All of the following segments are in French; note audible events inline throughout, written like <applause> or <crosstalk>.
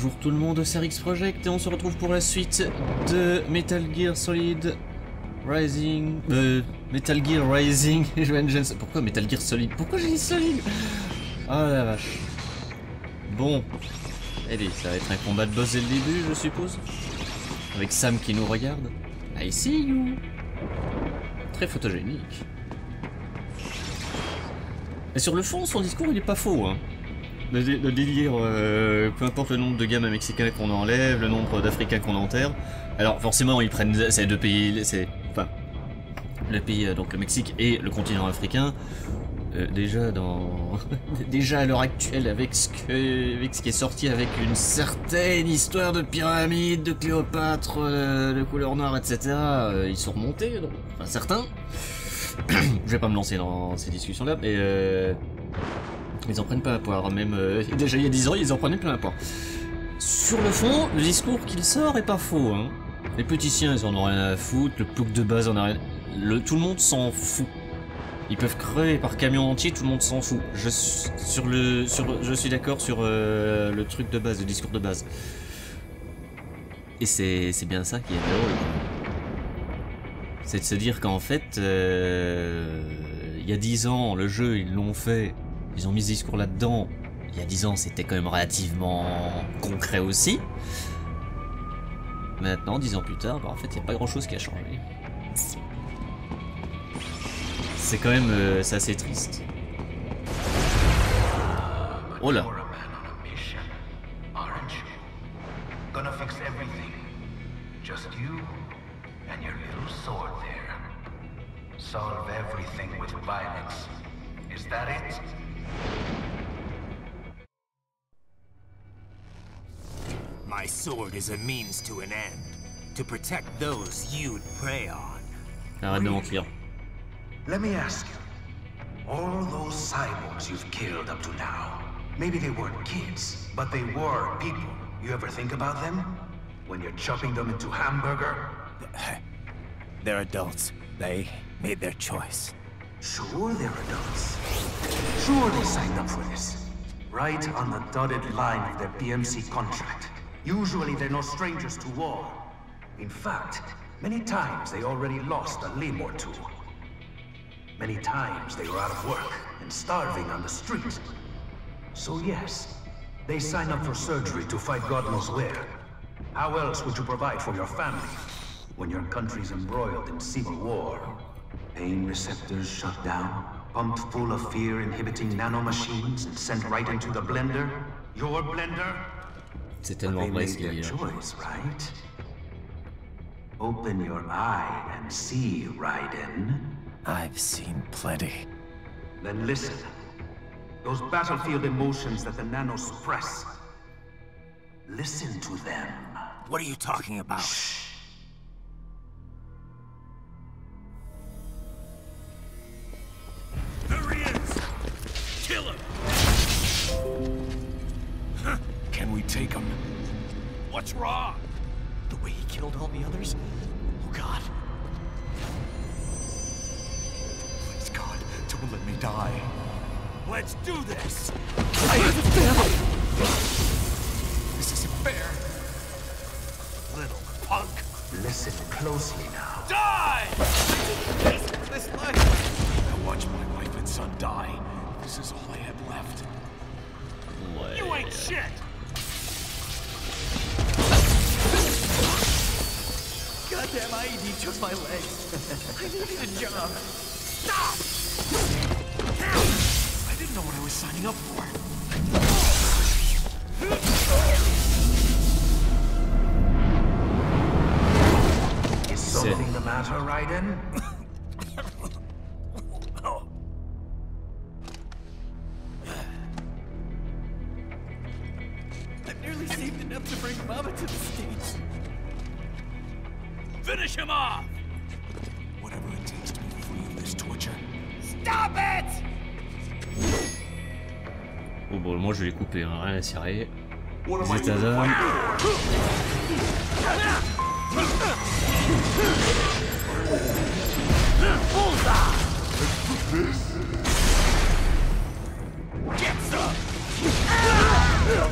Bonjour tout le monde, c'est Rix Project et on se retrouve pour la suite de Metal Gear Solid Rising... Euh, Metal Gear Rising <laughs> Vengeance... Pourquoi Metal Gear Solid? Pourquoi j'ai dit Solid? Oh la vache. Bon. Allez, ça va être un combat de boss dès le début, je suppose. Avec Sam qui nous regarde. I see you Très photogénique. Et sur le fond, son discours, il est pas faux, hein. Le, dé- le délire, euh, peu importe le nombre de gamins mexicains qu'on enlève, le nombre d'Africains qu'on enterre. Alors forcément, ils prennent ces deux pays, enfin le pays euh, donc le Mexique et le continent africain. Euh, déjà dans <laughs> déjà à l'heure actuelle avec ce qui est sorti avec une certaine histoire de pyramide, de Cléopâtre, de couleur noire, etc. ils sont remontés, enfin certains. <clears throat> Je vais pas me lancer dans ces discussions-là, mais euh, ils en prennent pas à poire. Même euh, déjà il y a 10 ans, ils en prenaient plein à poire. Sur le fond, le discours qu'il sort est pas faux. Hein. Les petits siens, ils en ont rien à foutre. Le plouc de base en a rien. Le, tout le monde s'en fout. Ils peuvent crever par camion entier, tout le monde s'en fout. Je sur le, sur, je suis d'accord sur euh, le truc de base, le discours de base. Et c'est, c'est bien ça qui est drôle. C'est de se dire qu'en fait, euh, il y a 10 ans, le jeu, ils l'ont fait. Ils ont mis ce discours là-dedans. Il y a 10 ans, c'était quand même relativement concret aussi. Maintenant, 10 ans plus tard, bah, en fait, il n'y a pas grand-chose qui a changé. C'est quand même... euh, assez triste. Oh là. Solve everything with violence. Is that it? Sword is a means to an end. To protect those you'd prey on. Arrête de mentir. Let me ask you. All those cyborgs you've killed up to now, maybe they weren't kids, but they were people. You ever think about them? When you're chopping them into hamburger? <laughs> They're adults. They made their choice. Sure they're adults. Sure they signed up for this. Right on the dotted line of their BMC contract. Usually they're no strangers to war. In fact, many times they already lost a limb or two. Many times they were out of work and starving on the street. So yes, they sign up for surgery to fight God knows where. How else would you provide for your family when your country's embroiled in civil war? Pain receptors shut down, pumped full of fear-inhibiting nanomachines and sent right into the blender? Your blender? C'est But tellement they vrai made ce qu'il their dit. choice, right? Open your eye and see, Raiden. I've seen plenty. Then listen. Those battlefield emotions that the nanos suppress. Listen to them. What are you talking about? There he is! Kill him! We take him? What's wrong? The way he killed all the others? Oh god. Please God, don't let me die. Let's do this! I have a family! This isn't fair. Little punk! Listen closely now. Die! This life! I watched my wife and son die. This is all I had left. Ouais. You ain't shit! Goddamn took my leg. <laughs> I needed a job. Stop! I didn't know what I was signing up for. Is something the matter, Raiden? <laughs>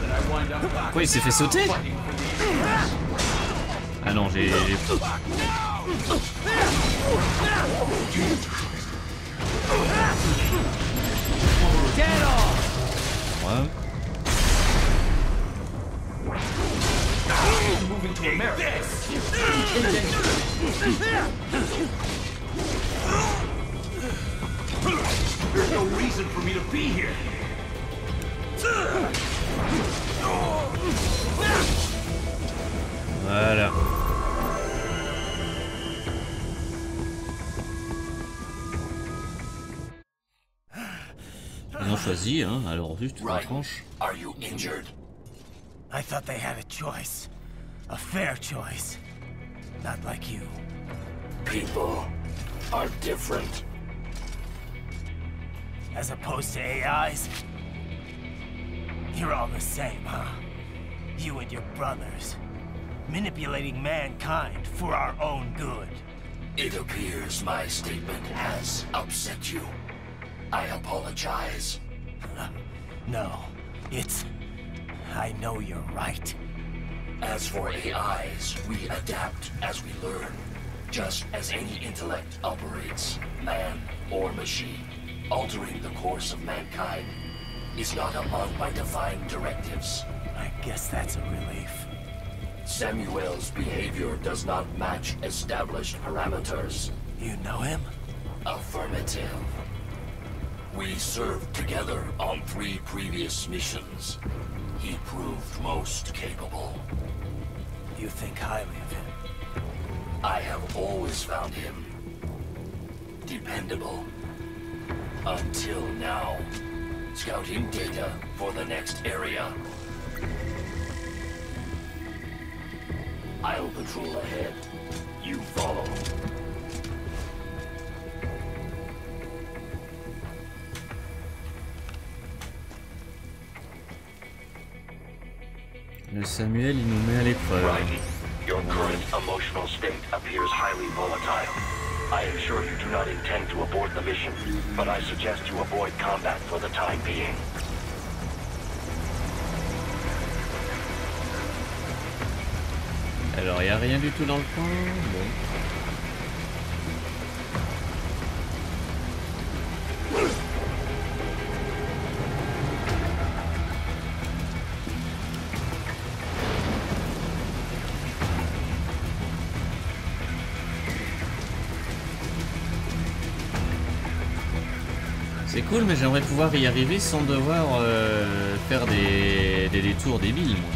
did I wind up back Quoi, il s'est fait sauter Ah non, j'ai... Ouais. There's no reason for me to be here. Voilà. Ils ont choisi, hein, alors juste la tranche. Are you injured? I thought they had a choice. A fair choice. Not like you. People are different. As opposed to AIs? You're all the same, huh? You and your brothers. Manipulating mankind for our own good. It appears my statement has upset you. I apologize. <laughs> No, it's... I know you're right. As for AIs, we adapt as we learn. Just as any intellect operates, man or machine. Altering the course of mankind is not among my divine directives. I guess that's a relief. Samuel's behavior does not match established parameters. You know him? Affirmative. We served together on three previous missions. He proved most capable. You think highly of him? I have always found him dependable. Until now. Scouting data for the next area. I'll patrol ahead. You follow. Le Samuel, il nous met à l'épreuve. Your current emotional state appears highly volatile. I am sure you do not intend to abort the mission, but I suggest you avoid combat for the time being. Alors, il a rien du tout dans le coin. Bon. Mais j'aimerais pouvoir y arriver sans devoir euh, faire des, des détours débiles, moi.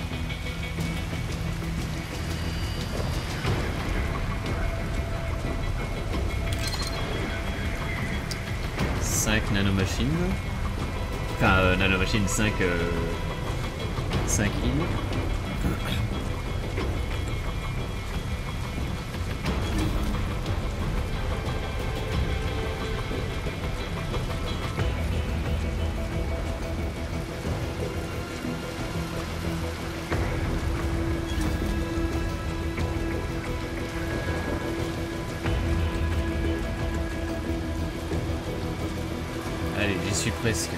Nanomachines. Enfin, euh, nanomachines, 5... Euh, 5 îles. Presque.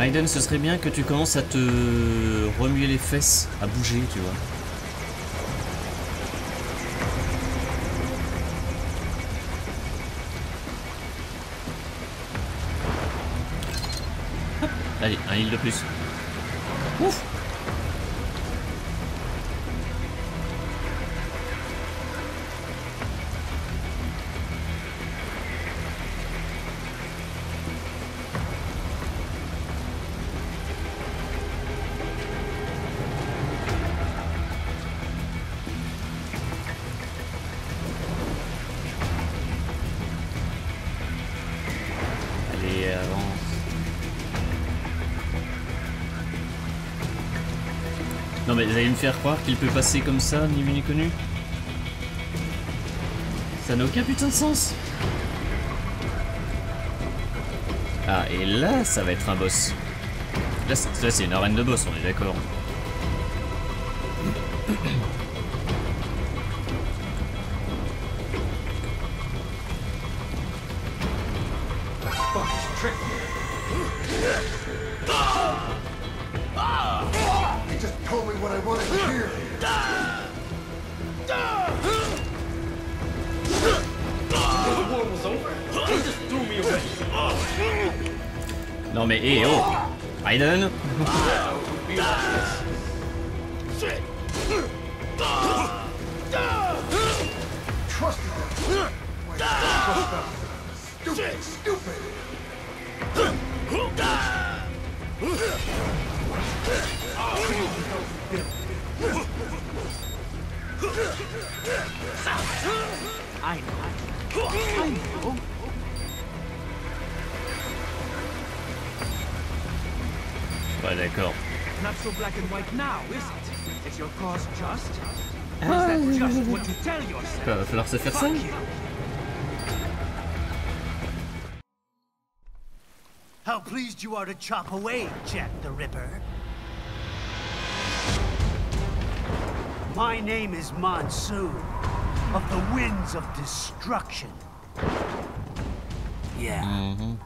Aiden, ce serait bien que tu commences à te remuer les fesses, à bouger, tu vois. Allez, un île de plus. Faire croire qu'il peut passer comme ça, ni vu ni connu Ça n'a aucun putain de sens Ah, et là, ça va être un boss. Là, c'est une arène de boss, on est d'accord. Non mais eh oh. Raiden I know. I know. Ouais d'accord. Not so black and white now, is it? Is your cause just? Or is that oh. just what you tell yourself? Va falloir se faire ça Fuck you. How pleased you are to chop away, Jack the Ripper. My name is Monsoon, of the Winds of Destruction. Yeah.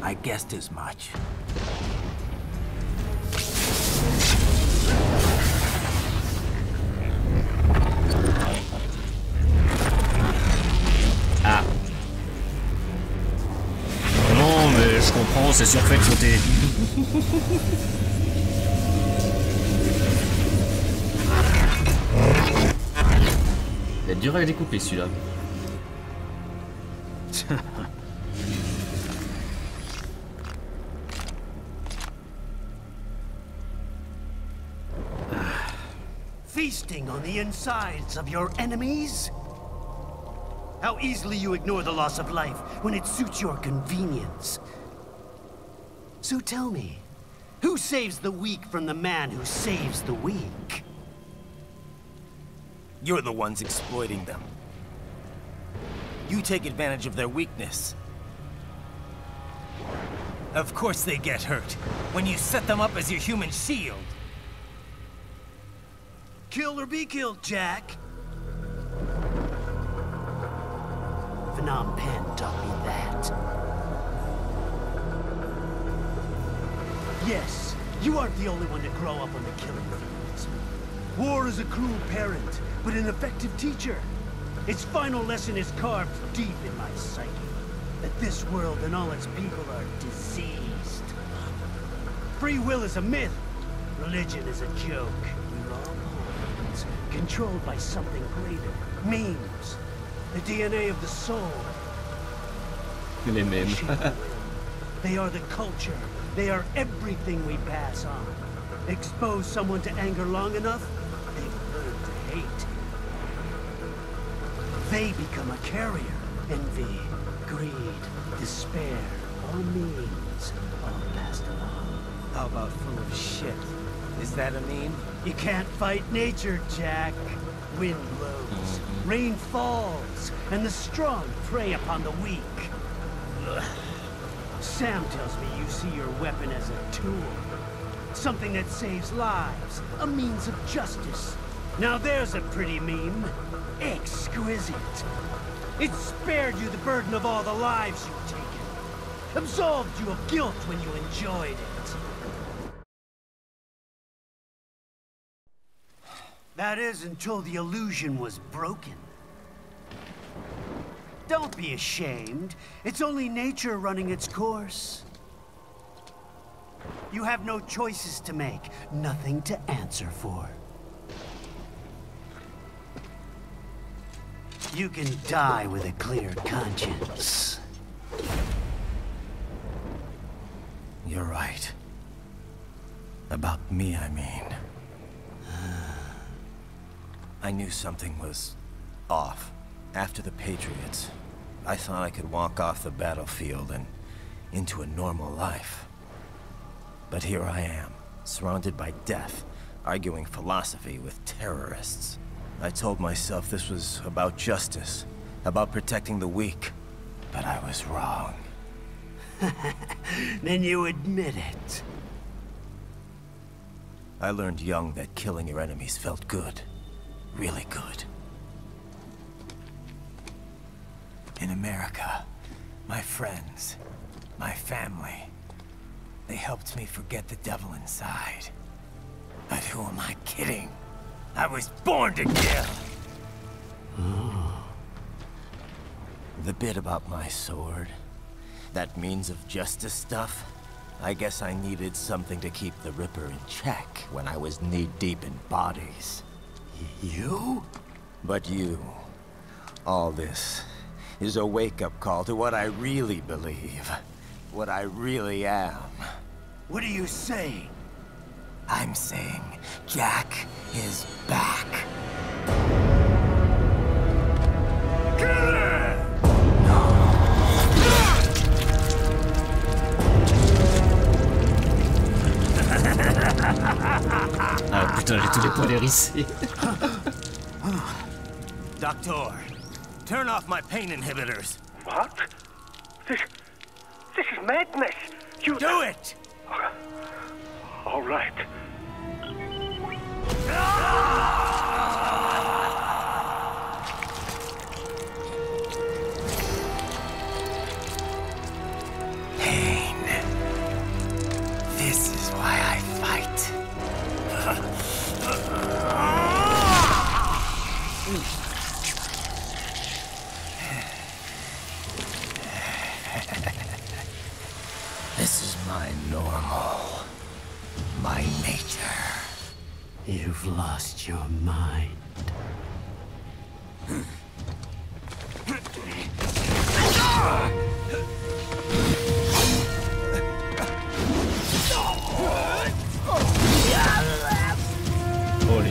I guessed as much. Ah Non mais je comprends, c'est surfait de sauter. <laughs> Est dur à découper celui-là. <laughs> Feasting on the insides of your enemies? How easily you ignore the loss of life when it suits your convenience. So tell me, who saves the weak from the man who saves the weak? You're the ones exploiting them. You take advantage of their weakness. Of course they get hurt when you set them up as your human shield. Kill or be killed, Jack. Phnom Penh taught me that. Yes, you aren't the only one to grow up on the killing fields. War is a cruel parent, but an effective teacher. Its final lesson is carved deep in my psyche. That this world and all its people are diseased. Free will is a myth. Religion is a joke. We're all pawns, controlled by something greater. Memes. The DNA of the soul. Les will. <laughs> They are the culture. They are everything we pass on. Expose someone to anger long enough, They become a carrier. Envy, greed, despair, all memes, are passed along. How about full of shit? Is that a meme? You can't fight nature, Jack. Wind blows, mm-hmm. rain falls, and the strong prey upon the weak. Ugh. Sam tells me you see your weapon as a tool. Something that saves lives, a means of justice. Now there's a pretty meme. Exquisite. It spared you the burden of all the lives you've taken. Absolved you of guilt when you enjoyed it. That is until the illusion was broken. Don't be ashamed. It's only nature running its course. You have no choices to make, nothing to answer for. You can die with a clear conscience. You're right. About me, I mean. <sighs> I knew something was off. After the Patriots, I thought I could walk off the battlefield and into a normal life. But here I am, surrounded by death, arguing philosophy with terrorists. I told myself this was about justice, about protecting the weak. But I was wrong. <laughs> Then you admit it. I learned young that killing your enemies felt good. Really good. In America, my friends, my family, they helped me forget the devil inside. But Who am I kidding? I was born to kill! The bit about my sword, that means of justice stuff, I guess I needed something to keep the Ripper in check when I was knee-deep in bodies. You? But you, all this, is a wake-up call to what I really believe. What I really am. What are you saying? I'm saying Jack is back. Ah putain, j'ai tous les poils hérissés. Doctor, turn off my pain inhibitors. What? This. This is madness! You. Do it!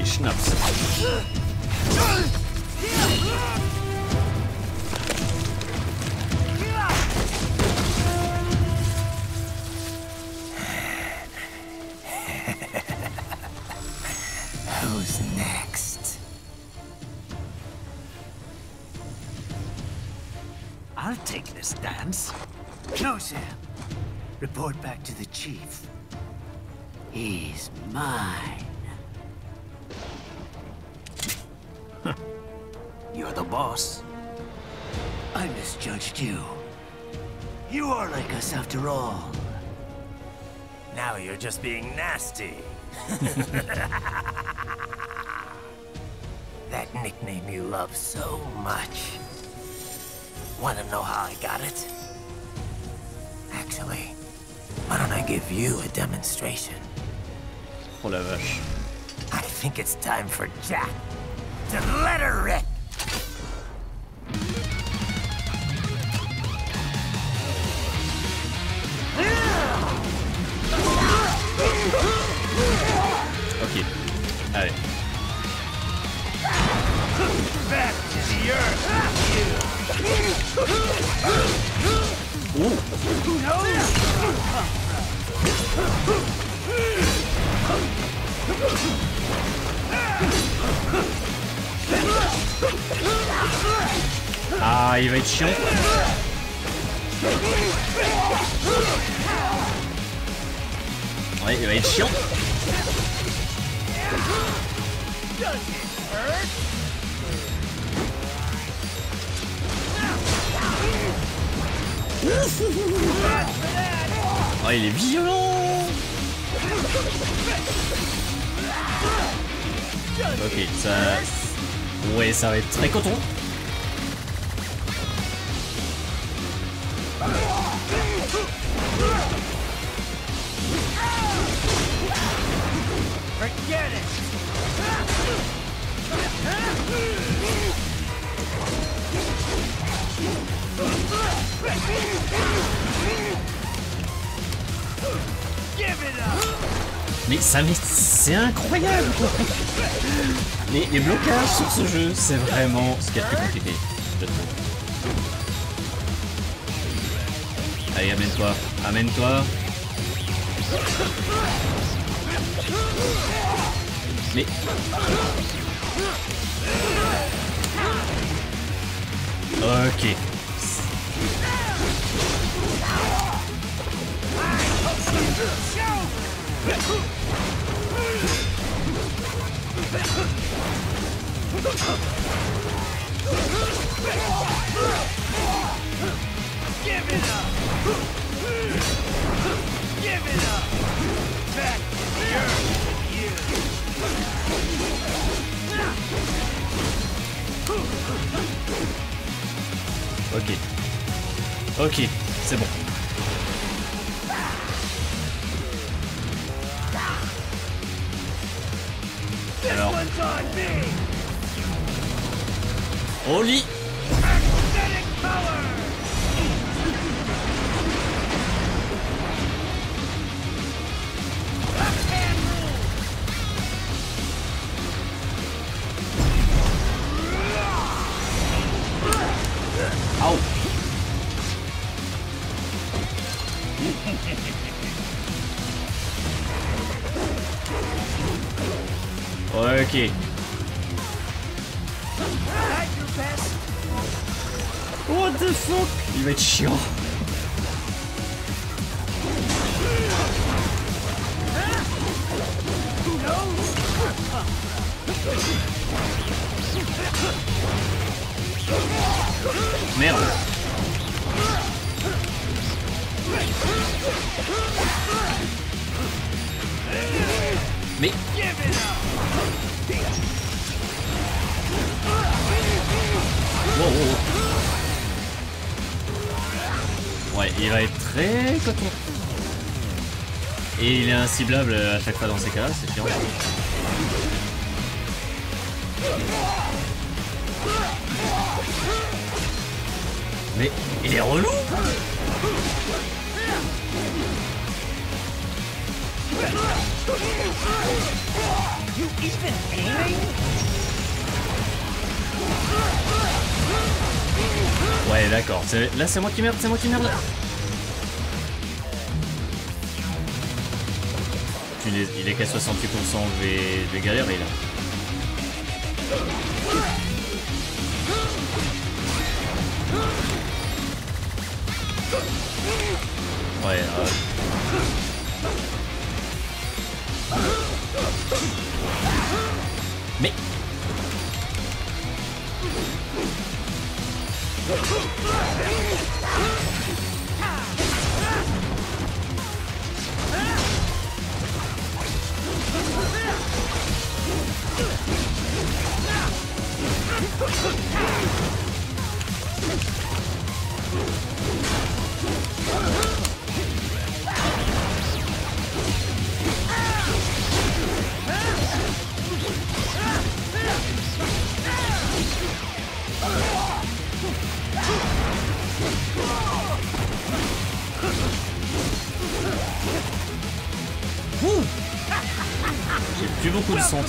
Holy schnapps. <sighs> Who's next? I'll take this dance. No, Sam. Report back to the chief. He's mine. I misjudged you. You are like us after all. Now you're just being nasty. <laughs> that nickname you love so much. Want to know how I got it? Actually, why don't I give you a demonstration? La vache. I think it's time for Jack to let her rip. Allez. Ah, il va être chiant. Ouais, il va être chiant. Oh, il est violent Ok, ça... Ouais, ça va être très coton. Mais ça, c'est incroyable quoi les, les blocages sur ce jeu, c'est vraiment ce qu'il y a de plus compliqué. Allez, amène-toi, amène-toi. Mais... Ok. Give it up! Give it up! Back here! Here! Ok. Ok, c'est bon. Alors. Oli Merde. Mais... Ouais, il va être très coton. Et il est inciblable à chaque fois dans ces cas-là, c'est chiant. Mais il est relou. Ouais d'accord, là c'est moi qui merde, c'est moi qui merde. Punaise, il est qu'à 68%, je vais, je vais galérer là. はいはいめっ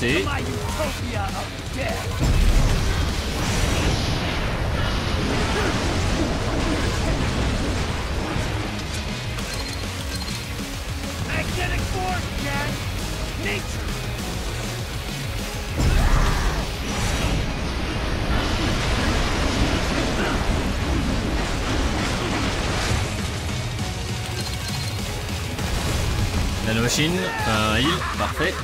Nature! Nanomachine, un heal, parfait.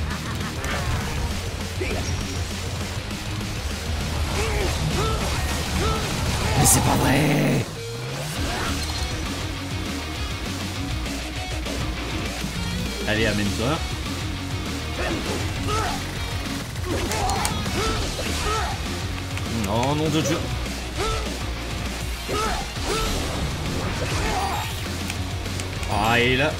Et là.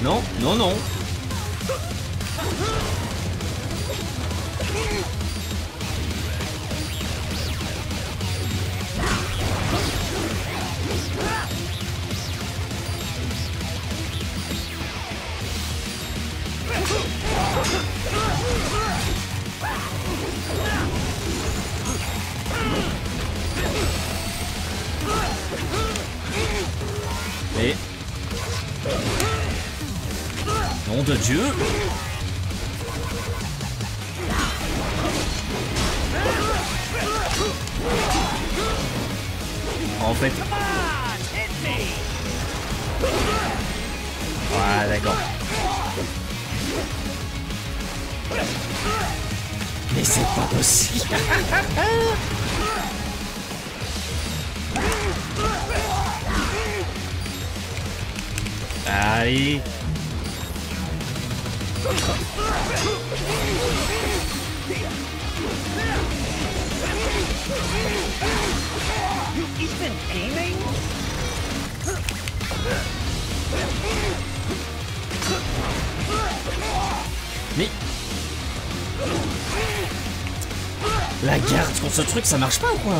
Non, non, non. nom de Dieu. En fait... Ah d'accord. Mais c'est pas possible. Allez. Mais... La garde contre ce truc, ça marche pas ou quoi?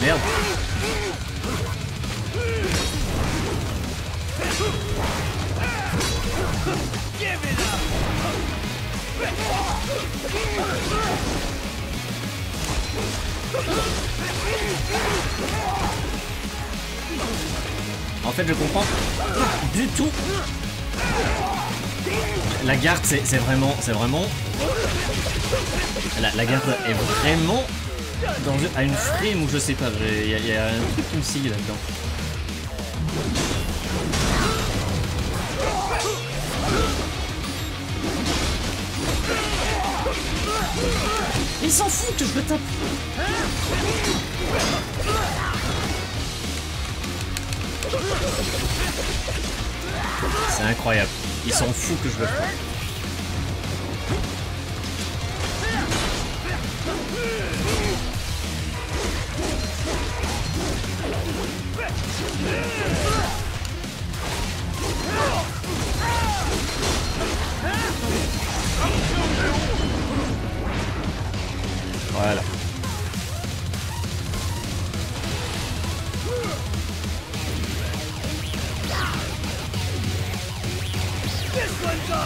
Merde En fait, je comprends du tout. La garde, c'est c'est vraiment, c'est vraiment. La, la garde est vraiment dans une- à une frame où je sais pas. Il y, a- y a un truc qui me scie là-dedans. Il s'en fout que je le tape. C'est incroyable. Il s'en fout que je le fasse.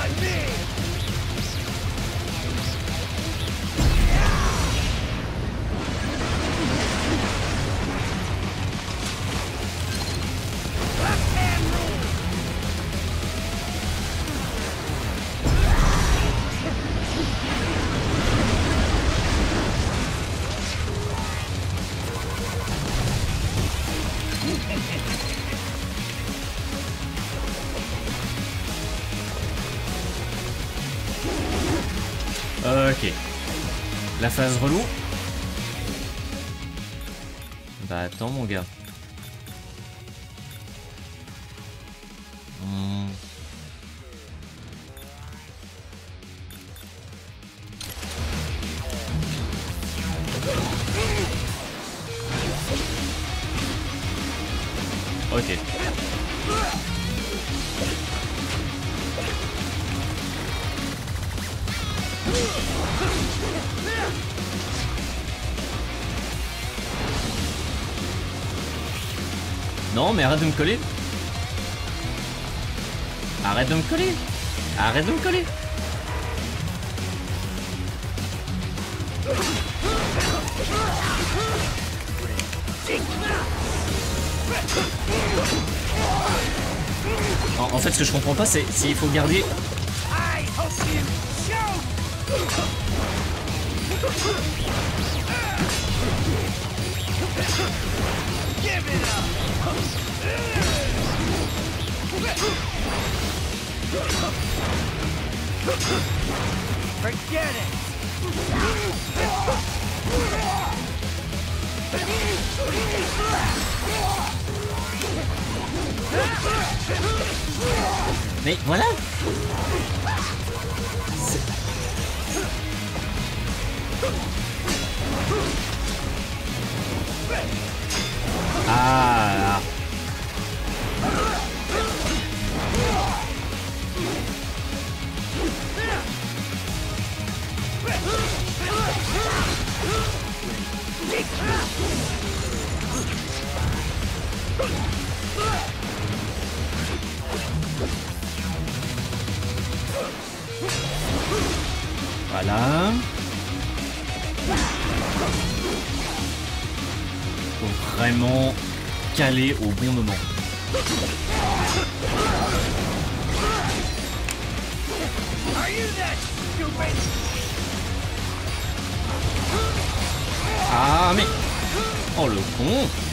On me! Phase relou. Bah attends mon gars. Arrête de me coller. Arrête de me coller. Arrête de me coller. En, fait, ce que je comprends pas, c'est s'il faut garder. Forget it! Mais voilà Ah. Voilà. Faut vraiment caler au bon moment. Ah mais... Oh le con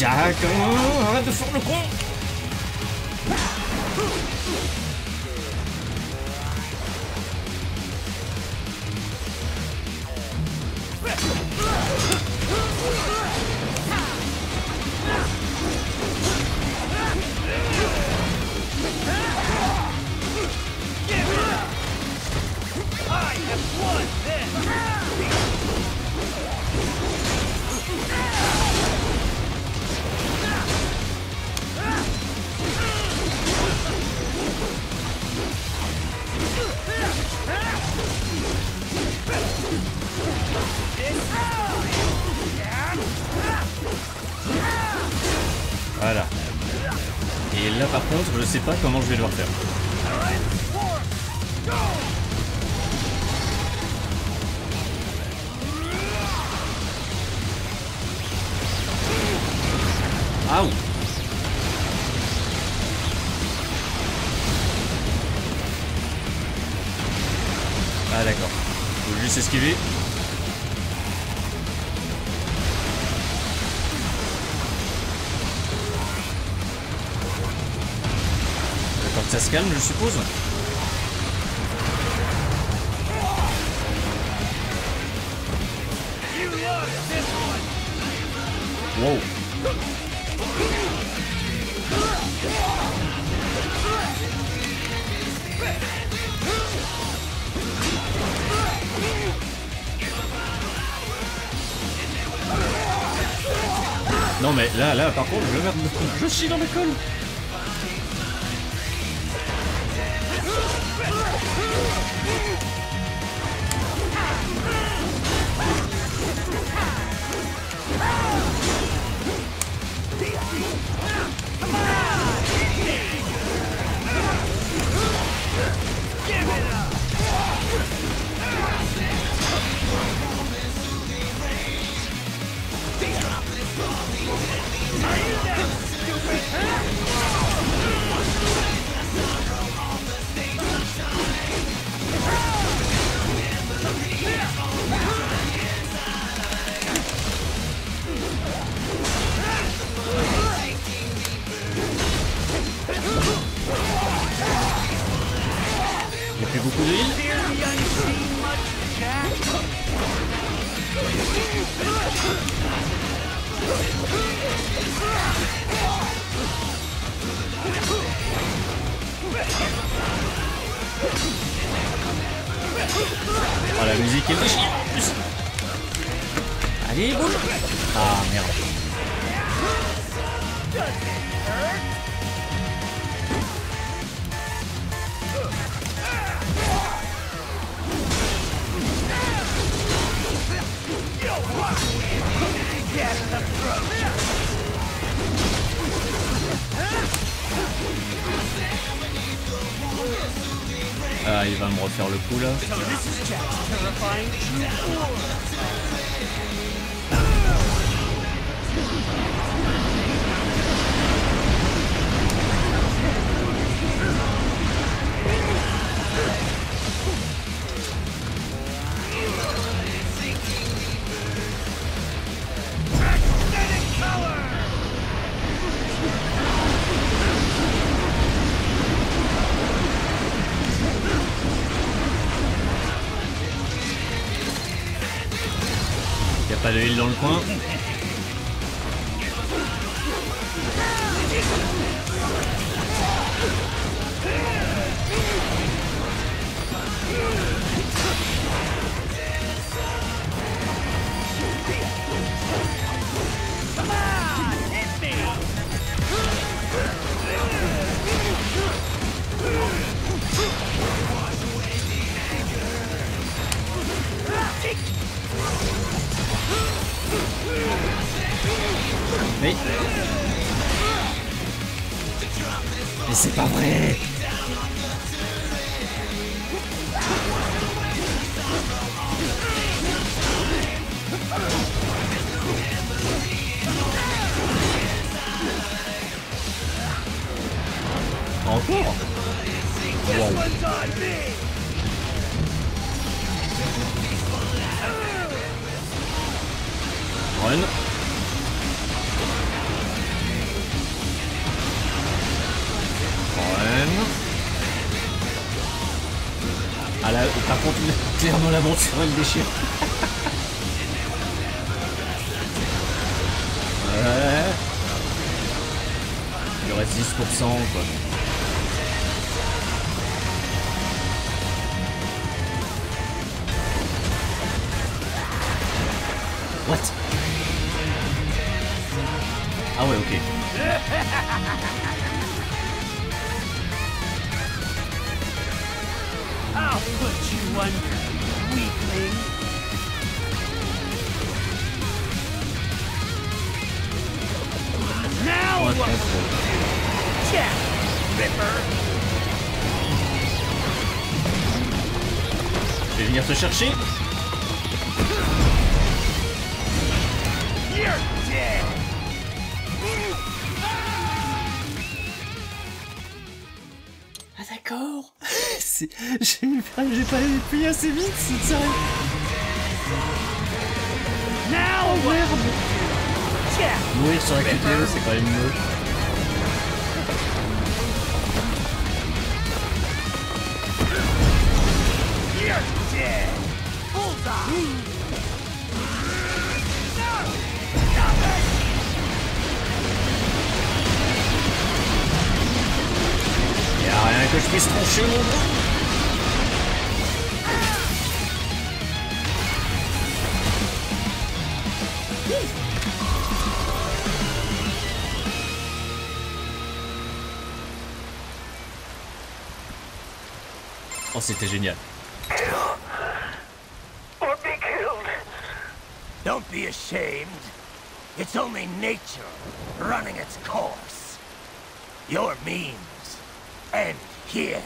Chacun, I have won this! Voilà. Et là par contre, je sais pas comment je vais devoir faire. Ah. Ah d'accord. Faut juste esquiver. Ça se calme, je suppose. Wow. Non mais là, là, par contre, je <laughs> je chie dans mes Oh la musique est plus. Allez, bouge Ah merde. Ah, il va me refaire le coup là. Pas de heal dans le coin. Clairement l'aventure, elle déchire. ouais. Il reste 10% quoi. Ripper. Je vais venir te chercher. You're dead. Ah d'accord. <laughs> C'est- J'ai j'ai pas appuyé assez vite, c'est sérieux. Now? Jack, Mourir sur la QTE, c'est quand même. Bullseye. Y'a rien que je puisse trancher mon bras. C'était génial. Or be killed. Don't be ashamed. It's only nature running its course. Your means end here.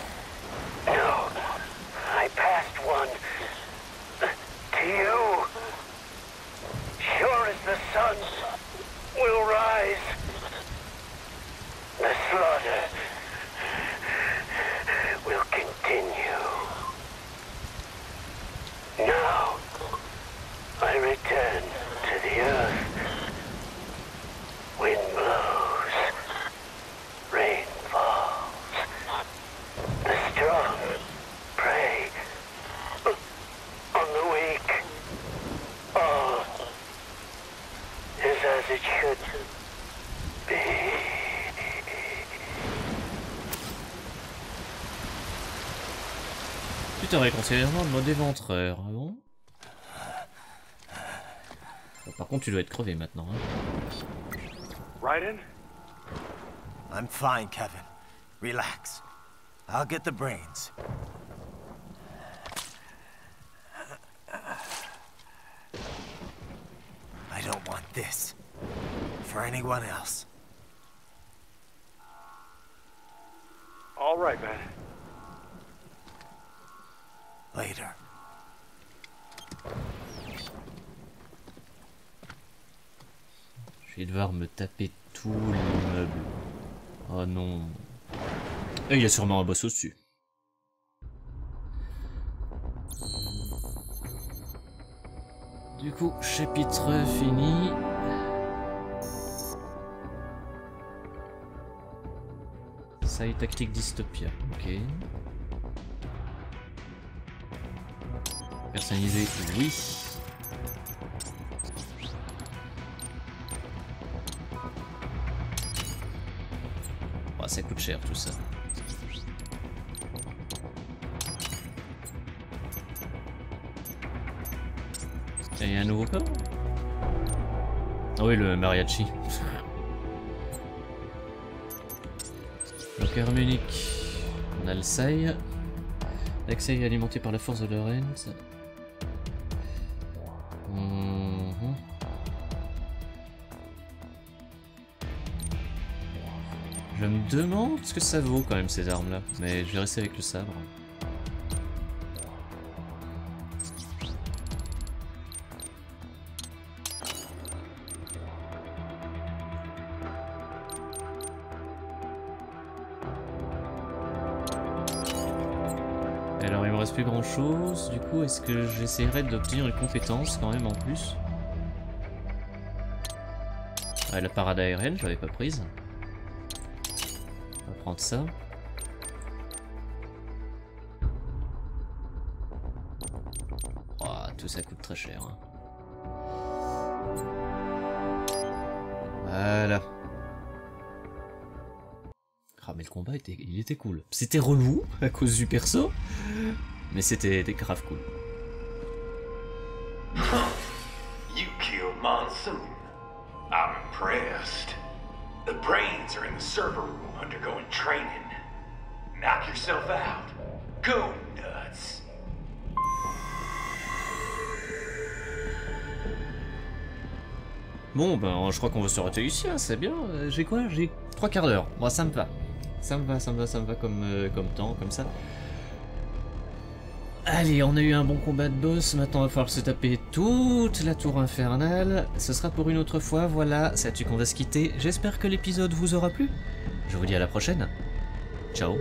Victor est considéré en mode éventreur. Ah bon? Bon, Par contre, tu dois être crevé maintenant. Hein. Raiden? I'm fine, Kevin. Relax. I'll get the brains. I don't want this. For anyone else. Me taper tout l'immeuble. Oh non. Et il y a sûrement un boss au-dessus. Du coup, chapitre fini. Side tactique dystopia, ok. Personnalisé, oui. Ça coûte cher tout ça. Il y a un nouveau corps? Ah oui, le mariachi. Donc harmonique. On a le Sai. L'accès est alimenté par la force de Lorenz. Demande ce que ça vaut quand même ces armes là, mais je vais rester avec le sabre. Alors il me reste plus grand chose, du coup est-ce que j'essaierai d'obtenir une compétence quand même en plus? Ouais, la parade aérienne, je l'avais pas prise. On va prendre ça. Ouah, tout ça coûte très cher. hein. Voilà. Ah mais le combat il était cool. C'était relou à cause du perso, mais c'était grave cool. Bon ben je crois qu'on va se arrêter ici, hein, c'est bien. Euh, J'ai quoi? J'ai trois quarts d'heure. Bon ça me va. Ça me va, ça me va, ça me va comme, euh, comme temps, comme ça. Allez, on a eu un bon combat de boss, maintenant il va falloir se taper toute la tour infernale. Ce sera pour une autre fois, voilà, c'est là-dessus qu'on va se quitter? J'espère que l'épisode vous aura plu. Je vous dis à la prochaine. Ciao